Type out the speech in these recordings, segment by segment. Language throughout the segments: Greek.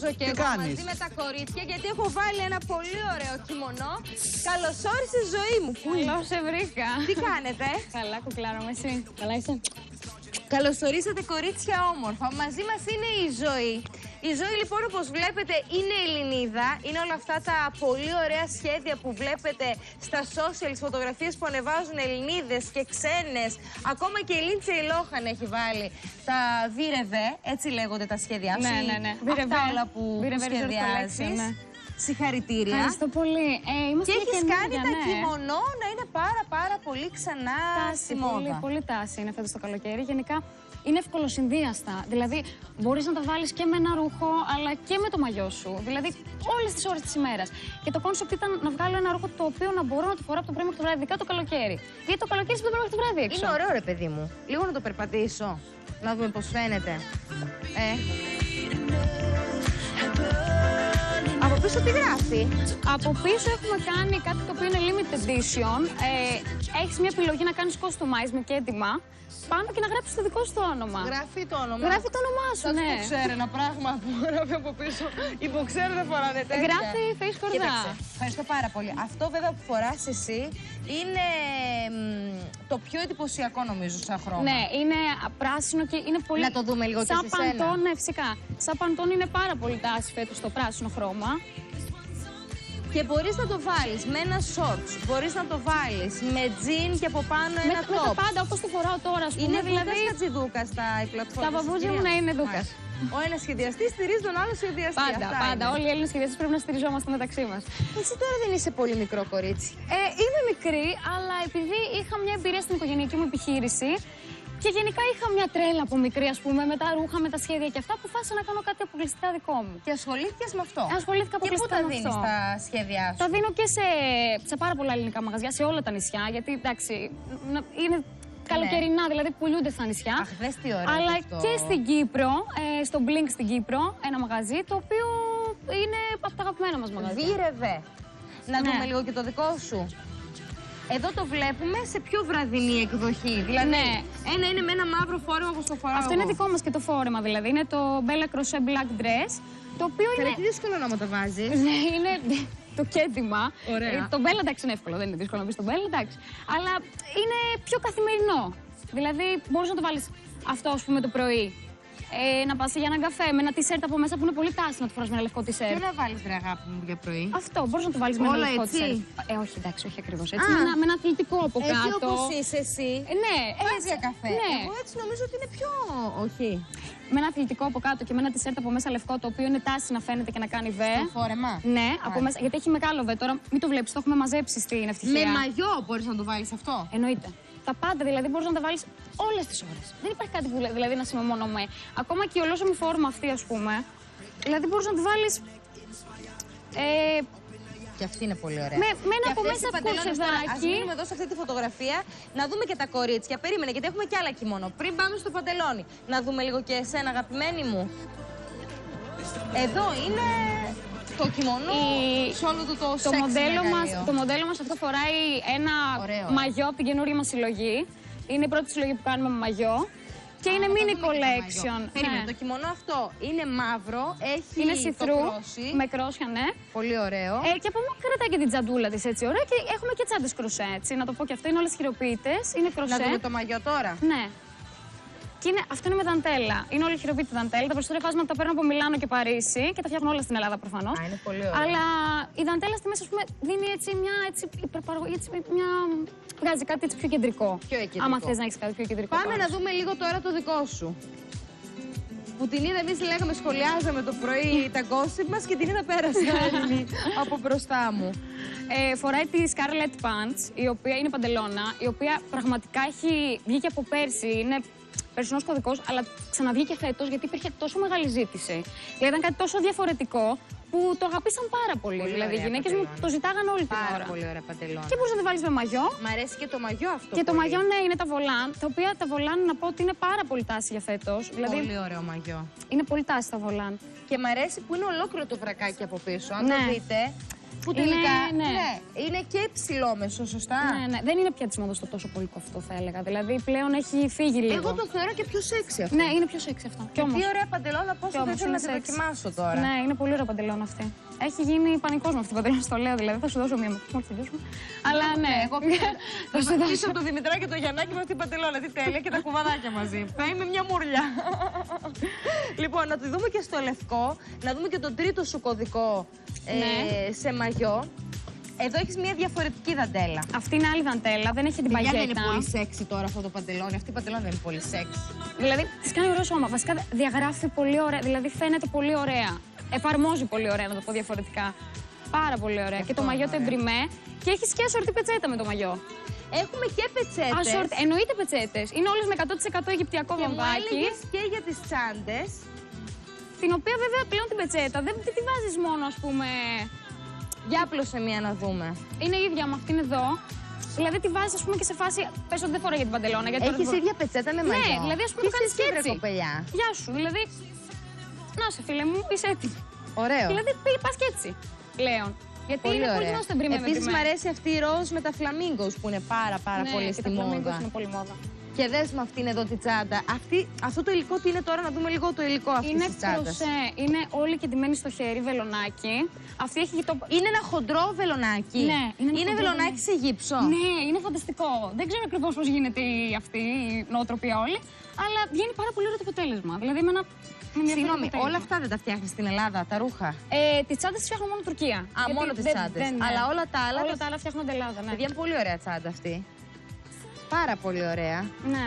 ετοιμάζω και Τι εγώ κάνεις; μαζί με τα κορίτσια γιατί έχω βάλει ένα πολύ ωραίο κιμονό. Καλώς όρισες ζωή μου. Πού Καλό σε βρήκα. Τι κάνετε; Καλά, κουκλάρα με εσύ. Καλά είσαι. Καλωσορίσατε κορίτσια όμορφα. Μαζί μας είναι η Ζωή. Η Ζωή λοιπόν όπως βλέπετε είναι Ελληνίδα. Είναι όλα αυτά τα πολύ ωραία σχέδια που βλέπετε στα social, φωτογραφίες που ανεβάζουν Ελληνίδες και ξένες. Ακόμα και η Λίντσε Ηλόχαν έχει βάλει τα βίρεβε, έτσι λέγονται τα σχέδιά σου. Ναι, ή ναι, ναι. Αυτά Βίρεβε. όλα που Βίρεβε resort σχεδιάζεις. collection, ναι. Συγχαρητήρια. Ευχαριστώ πολύ. Ε, είμαστε Και έχεις καινούργια, κάνει τα ναι. κιμονό να είναι πάρα πάρα πολύ ξανά Τάση, στη πολύ, μόδα. πολύ τάση είναι φέτος το καλοκαίρι. Γενικά είναι ευκολοσυνδύαστα. Δηλαδή μπορείς να τα βάλεις και με ένα ρούχο αλλά και με το μαγιό σου. Δηλαδή όλες τις ώρες της ημέρας. Και το κόνσεπτ ήταν να βγάλω ένα ρούχο το οποίο να μπορώ να το φοράω από το πρωί μέχρι το βράδυ, ειδικά το καλοκαίρι. Γιατί το καλοκαίρι είσαι από το πρωί μέχρι το βράδυ έξω. Είναι ωραίο ρε παιδί μου. Λίγο να το περπατήσω. Να δούμε πώς φαίνεται. Ε. Από πίσω τι γράφει. Από πίσω έχουμε κάνει κάτι το οποίο είναι limited edition. Ε, έχεις μια επιλογή να κάνεις customize με και έτοιμα πάνω και να γράψεις το δικό σου το όνομα. Γράφει το όνομα. Γράφει το όνομά σου, Σας ναι. το ξέρω ένα πράγμα που γράφει από πίσω. Υποξέρω δεν φοράνε τέτοια. Γράφει face χορδά. Κοίταξε, ευχαριστώ πάρα πολύ. Αυτό βέβαια που φοράς εσύ είναι μ, το πιο εντυπωσιακό νομίζω σαν χρώμα. Ναι, είναι πράσινο και είναι πολύ. Να το δούμε λίγο και Σαν σε σένα. παντών, ναι, φυσικά. Σαν παντών είναι πάρα πολύ τάση φέτος το πράσινο χρώμα. Και μπορείς να το βάλεις με ένα shorts, μπορείς να το βάλεις με τζιν και από πάνω Με, ένα με τα top. πάντα όπως το φοράω τώρα, ας πούμε. Είναι δηλαδή. δηλαδή Χατζηδούκα στα η πλατφόρμα. Τα παπούτσια μου να είναι Δούκας. Ο ένας σχεδιαστής στηρίζει τον άλλο σχεδιαστή. Πάντα, Αυτά πάντα. είναι. Όλοι οι Έλληνες σχεδιαστές πρέπει να στηριζόμαστε μεταξύ μας. Εσύ τώρα δεν είσαι πολύ μικρό κορίτσι. Ε, είμαι μικρή, αλλά επειδή είχα μια εμπειρία στην οικογενειακή μου επιχείρηση και γενικά είχα μια τρέλα από μικρή, ας πούμε, με τα ρούχα, με τα σχέδια και αυτά, αποφάσισα να κάνω κάτι αποκλειστικά δικό μου. Και ασχολήθηκες με αυτό; Ασχολήθηκα Και πού αποκλειστικά τα με δίνεις αυτό. τα σχέδιά σου; Τα δίνω και σε, σε πάρα πολλά ελληνικά μαγαζιά, σε όλα τα νησιά, γιατί εντάξει, ν- είναι καλοκαιρινά, δηλαδή πουλούνται στα νησιά. Αχ, δες τι ωραίο Αλλά και αυτό. και στην Κύπρο, ε, στο Blink στην Κύπρο, ένα μαγαζί το οποίο είναι από τα αγαπημένα μας μαγαζιά. Βίρευε. Να Ναι. δούμε λίγο και το δικό σου. Εδώ το βλέπουμε σε πιο βραδινή εκδοχή. Δηλαδή, Ναι. ένα είναι με ένα μαύρο φόρεμα όπως το φοράω Αυτό εγώ. είναι δικό μας και το φόρεμα δηλαδή. Είναι το Bella Crochet Black Dress, το οποίο Φέρε, είναι... τι δύσκολο να μου το βάζεις. Ναι, είναι το κέντημα. Ωραία. Ε, Το Bella εντάξει είναι εύκολο, δεν είναι δύσκολο να πεις το Bella εντάξει. Αλλά είναι πιο καθημερινό. Δηλαδή μπορείς να το βάλεις αυτό ας πούμε το πρωί. Ε, να πας για έναν καφέ με ένα t-shirt από μέσα που είναι πολύ τάση να το φοράς με ένα λευκό Ποιο t-shirt. να βάλεις ρε αγάπη μου για πρωί. Αυτό μπορείς να το βάλεις με ένα Όλα λευκό έτσι; t-shirt. Ε, όχι, εντάξει, όχι ακριβώς έτσι. Α. Με ένα, με ένα αθλητικό από Έτσι κάτω. όπως είσαι εσύ. Ε, ναι, Πας έτσι. για καφέ. Ναι. Εγώ έτσι νομίζω ότι είναι πιο... Όχι. Με ένα αθλητικό από κάτω και με ένα t-shirt από μέσα λευκό το οποίο είναι τάση να φαίνεται και να κάνει βε. Το φόρεμα. Ναι, από μέσα, γιατί έχει μεγάλο βε. Τώρα μην το βλέπεις, το έχουμε μαζέψει στην Με ευτυχία. μαγιό μπορείς να το βάλεις αυτό. Εννοείται. Τα πάντα δηλαδή μπορείς να τα βάλεις όλες τις ώρες. Δεν υπάρχει κάτι που λέ- δηλαδή να σημαίνει με. Ακόμα και η ολόσωμη φόρμα αυτή, ας πούμε. Δηλαδή μπορείς να τη βάλεις. Ε, Και αυτή είναι πολύ ωραία. Με- με ένα Και από αυτές μέσα οι παντελόνες τώρα, κορσεδάκι. Ας μείνουμε εδώ σε αυτή τη φωτογραφία, να δούμε και τα κορίτσια. Περίμενε, γιατί έχουμε και άλλα κιμόνο. Πριν πάμε στο παντελόνι, να δούμε λίγο και εσένα, αγαπημένη μου. Εδώ είναι το κιμονό Η- σε όλο το το, το, σεξ μοντέλο μας, μεγαλείο. το μοντέλο μας αυτό φοράει ένα Ωραίο. μαγιό από την καινούργια μας συλλογή. Είναι η πρώτη συλλογή που κάνουμε με μαγιό. Και είναι Να το mini δούμε και το collection. μαγιό. Περίμενε, Ναι. το κιμονό αυτό είναι μαύρο, έχει Είναι το see-through, κρόσι. με κρόσια, ναι. Πολύ ωραίο. Ε, και από μόνο κρατάει και την τζαντούλα της έτσι ωραία. Και έχουμε και τσάντες κροσέ, έτσι. Να το πω και αυτό. Είναι όλες χειροποίητες. Είναι κροσέ. να δούμε το μαγιό τώρα. Ναι. Και είναι, αυτό είναι με δαντέλα. Είναι όλη χειροποίητη δαντέλα. Τα περισσότερα φάσματα τα παίρνω από Μιλάνο και Παρίσι και τα φτιάχνω όλα στην Ελλάδα προφανώς. Α, είναι πολύ ωραίο. Αλλά η δαντέλα στη μέση, ας πούμε, δίνει έτσι μια έτσι, υπερπαραγωγή, έτσι, μια... βγάζει κάτι έτσι πιο κεντρικό. Πιο κεντρικό. Άμα θες να έχεις κάτι πιο κεντρικό. Πάμε πάνω να σου. δούμε λίγο τώρα το δικό σου. Που την είδα, εμείς λέγαμε, σχολιάζαμε το πρωί τα gossip μας και την είδα πέρασε άλλη από μπροστά μου. Ε, φοράει τη Scarlet Pants, η οποία είναι παντελώνα, η οποία πραγματικά έχει βγει και από πέρσι. Είναι περσινός κωδικός, αλλά ξαναβγήκε φέτος γιατί υπήρχε τόσο μεγάλη ζήτηση. Δηλαδή ήταν κάτι τόσο διαφορετικό που το αγαπήσαν πάρα πολύ. Πολύ δηλαδή οι ωραία γυναίκες μου παντελώνα. το ζητάγαν όλη την Πάρα ώρα. πολύ ωραία παντελόνι. Και μπορείς να τη βάλεις με μαγιό. Μ' αρέσει και το μαγιό αυτό. Και το πολύ. μαγιό, ναι, είναι τα βολάν, τα οποία τα βολάν να πω ότι είναι πάρα πολύ τάση για φέτος. Δηλαδή Πολύ ωραίο μαγιό. είναι πολύ τάση τα βολάν. Και μ' αρέσει που είναι ολόκληρο το βρακάκι από πίσω. Αν Ναι. το δείτε, Που Είναι- τελικά ναι. είναι και ψηλόμεσο, σωστά; Ναι, ναι. Δεν είναι πια της μόδας το τόσο πολύ κοφτό, θα έλεγα. Δηλαδή πλέον έχει φύγει λίγο. Εγώ το θεωρώ και πιο σεξι αυτό. Ναι, είναι πιο σεξy αυτό. Κι όμως. Τι ωραία παντελώνα, πώς Κι θα όμως ήθελα να είναι τη σεξι. δοκιμάσω τώρα. Ναι, είναι πολύ ωραία παντελώνα αυτή. Έχει γίνει πανικός με αυτή την παντελώνα, στο λέω δηλαδή. Θα σου δώσω μία μόλι τελειώσουμε. Αλλά ναι, Εγώ θα σου θα δώσω. πίσω από το Δημητρά και το Γιαννάκη με αυτή την παντελώνα. Τι τέλεια και τα κουβαδάκια μαζί. Θα είμαι μια μουρλιά. λοιπόν, να τη δούμε και στο λευκό, να δούμε και τον τρίτο σου κωδικό ε, Ναι. σε μαγιό. Εδώ έχεις μια διαφορετική δαντέλα. Αυτή είναι άλλη δαντέλα, δεν έχει την Παιδιά, δεν είναι παγιέτα. πολύ σεξι τώρα αυτό το παντελόνι. Αυτή η παντελόνι δεν είναι πολύ σεξι. Δηλαδή της κάνει ωραίο σώμα. Βασικά διαγράφει πολύ ωραία, δηλαδή φαίνεται πολύ ωραία. Εφαρμόζει πολύ ωραία, να το πω διαφορετικά. Πάρα πολύ ωραία. Και το είναι μαγιό το ωραίο. εμπριμέ. Και έχεις και ασορτή πετσέτα με το μαγιό. Έχουμε και πετσέτες. Ασορτή, εννοείται πετσέτες. Είναι όλες με 100% αιγυπτιακό Και μου βαμβάκι. έλεγες και για τις τσάντες. Την οποία βέβαια πλέον την πετσέτα δεν δεν τη βάζεις μόνο, ας πούμε. Για άπλωσε μία να δούμε. Είναι η ίδια με αυτήν εδώ. Δηλαδή τη βάζεις, ας πούμε, και σε φάση. Πες ότι δεν φοράει για την παντελώνα. Γιατί τώρα Έχεις δεν ίδια πετσέτα με Ναι, μαγιό. δηλαδή, ας πούμε, Τι το κάνεις είσαι εσύ, και βρε, έτσι. κοπελιά. Γεια σου, δηλαδή. Να σε φίλε μου, είσαι έτοιμη. Ωραίο. Δηλαδή πας και έτσι πλέον. Γιατί Πολύ είναι πολύ ωραία. γνωστό εμπριμέ με Επίσης εμπριμέ. μου αρέσει αυτή η ροζ με τα φλαμίγκος που είναι πάρα πάρα Ναι, πολύ και στη τα φλαμίγκος μόδα. Είναι πολύ μόδα. Και δες με αυτήν εδώ τη τσάντα. Αυτή, αυτό το υλικό τι είναι τώρα, να δούμε λίγο το υλικό αυτής Είναι της τσάντας. κροσέ, είναι όλη και ντυμένη στο χέρι, βελονάκι. Αυτή έχει το. Είναι ένα χοντρό βελονάκι. Ναι, είναι ένα χοντρό βελονάκι σε γύψο. Ναι, είναι φανταστικό. Δεν ξέρω ακριβώς πώς γίνεται η- αυτή η νοοτροπία όλη, αλλά βγαίνει πάρα πολύ ωραίο το αποτέλεσμα. Δηλαδή, εμένα. με ενδιαφέρει το Συγγνώμη, αποτέλεσμα. όλα αυτά δεν τα φτιάχνεις στην Ελλάδα, τα ρούχα; Ε, τις τσάντες τις φτιάχνω μόνο Τουρκία. Α, Γιατί μόνο τις δεν- τσάντες. δεν- ναι. Αλλά όλα τα άλλα Όλα τα- τα άλλα φτιάχνονται Ελλάδα, ναι. Παιδιά, είναι πολύ ωραία τσάντα αυτή. Πάρα πολύ ωραία. Ναι.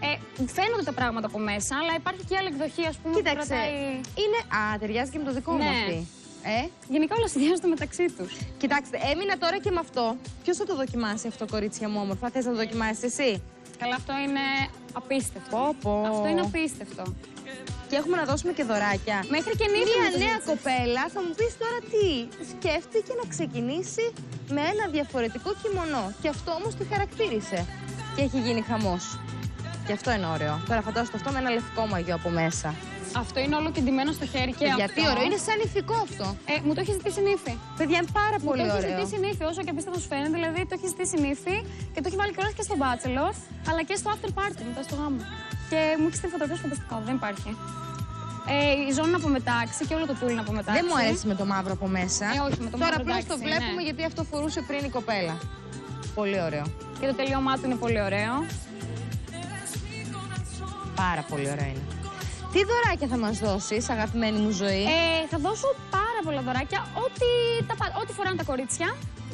Ε, φαίνονται τα πράγματα από μέσα, αλλά υπάρχει και άλλη εκδοχή, ας πούμε, που Κοίταξε, κρατάει. είναι... Α, ταιριάζει και με το δικό μου Ναι. αυτή. Ε, Γενικά όλα συνδυάζονται μεταξύ τους. κοιτάξτε, έμεινα τώρα και με αυτό. Ποιος θα το δοκιμάσει αυτό, κορίτσια μου όμορφα, θες να το δοκιμάσεις εσύ; Καλά, αυτό είναι απίστευτο. Πω, πω. Αυτό είναι απίστευτο. Και έχουμε να δώσουμε και δωράκια. Μέχρι και νύχτα. Μία μου το νέα ζήτησες. κοπέλα θα μου πεις τώρα τι. Σκέφτηκε να ξεκινήσει με ένα διαφορετικό κιμονό. Και αυτό όμως τη χαρακτήρισε. Και έχει γίνει χαμός. Και αυτό είναι ωραίο. Τώρα φαντάζομαι αυτό με ένα λευκό μαγιό από μέσα. Αυτό είναι όλο και ντυμένο στο χέρι και Γιατί αυτό. ωραίο, είναι σαν ηθικό αυτό. Ε, μου το έχει ζητήσει νύφη. Παιδιά, είναι πάρα Μου πολύ το έχει ωραίο. ζητήσει νύφη, όσο και απίστευτο σου φαίνεται. Δηλαδή το έχει ζητήσει νύφη και το έχει βάλει κιόλας και στο Bachelor, αλλά και στο after party μετά στο γάμο. Και μου έχει στείλει φωτογραφίε φανταστικό, δεν υπάρχει. Ε, η ζώνη είναι από μετάξι και όλο το τούλ είναι από μετάξι. Δεν μου αρέσει με το μαύρο από μέσα. Ε, όχι, με το Τώρα μαύρο απλώς το εντάξει, βλέπουμε ναι. γιατί αυτό φορούσε πριν η κοπέλα. Πολύ ωραίο. Και το τελείωμά του είναι πολύ ωραίο. Πάρα πολύ ωραίο είναι. Τι δωράκια θα μας δώσεις, αγαπημένη μου ζωή; Ε, θα δώσω πάρα πολλά δωράκια, ό,τι, τα, πα- ό,τι φοράνε τα κορίτσια.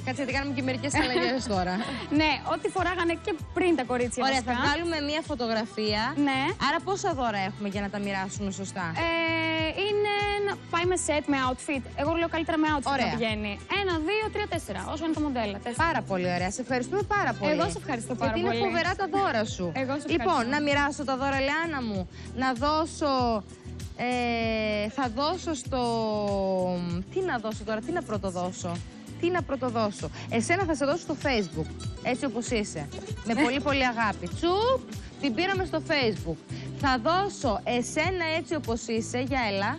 Κάτσε, γιατί κάνουμε και μερικές αλλαγές τώρα. Ναι, ό,τι φοράγανε και πριν τα κορίτσια. Ωραία, θα βασικά. βγάλουμε μία φωτογραφία. Ναι. Άρα πόσα δώρα έχουμε για να τα μοιράσουμε σωστά; Ε, είναι να πάει με set, με outfit. Εγώ λέω καλύτερα με outfit Ωραία. να πηγαίνει. Ένα, δύο, τρία, τέσσερα. Όσο είναι τα μοντέλα. Τέσσερα. Πάρα πολύ ωραία. Σε ευχαριστούμε πάρα πολύ. Εγώ σε ευχαριστώ πάρα Γιατί είναι πολύ. φοβερά τα δώρα σου. Εγώ σε Λοιπόν, ευχαριστώ. να μοιράσω τα δώρα, Λεάνα μου. Να δώσω. Ε, θα δώσω στο. Τι να δώσω τώρα, τι να πρωτοδώσω. Τι να πρωτοδώσω. Εσένα θα σε δώσω στο Facebook. Έτσι όπως είσαι. Με πολύ πολύ αγάπη. Τσουπ, την πήραμε στο Facebook. Θα δώσω εσένα έτσι όπως είσαι. Για έλα.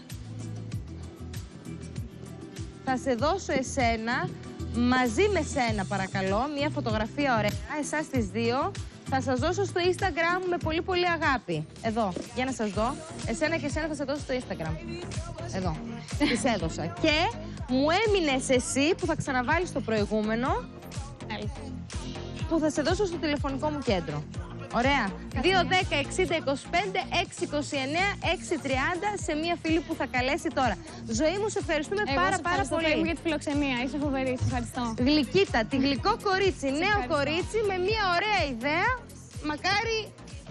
Θα σε δώσω εσένα μαζί με σένα παρακαλώ μια φωτογραφία ωραία, εσάς τις δύο. Θα σας δώσω στο Instagram με πολύ πολύ αγάπη. Εδώ, για να σας δω. Εσένα και εσένα θα σε δώσω στο Instagram. Εδώ, τις έδωσα. Και μου έμεινες εσύ που θα ξαναβάλεις το προηγούμενο Έλα. που θα σε δώσω στο τηλεφωνικό μου κέντρο. Ωραία. 2, 10, 60, 25, 6, 29, 6, 30 σε μία φίλη που θα καλέσει τώρα. Ζωή μου, σε ευχαριστούμε Εγώ πάρα σε πάρα ευχαριστώ πολύ. πολύ για τη φιλοξενία. Είσαι φοβερή. Σε ευχαριστώ. Γλυκύτα, τη γλυκό κορίτσι, νέο ευχαριστώ. κορίτσι με μία ωραία ιδέα. Μακάρι,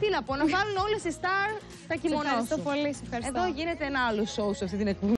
τι να πω, να βάλουν όλες οι στάρ τα Σε κιμονό ευχαριστώ σου. πολύ. Σε ευχαριστώ. Εδώ γίνεται ένα άλλο show σε αυτή την εκπομπή.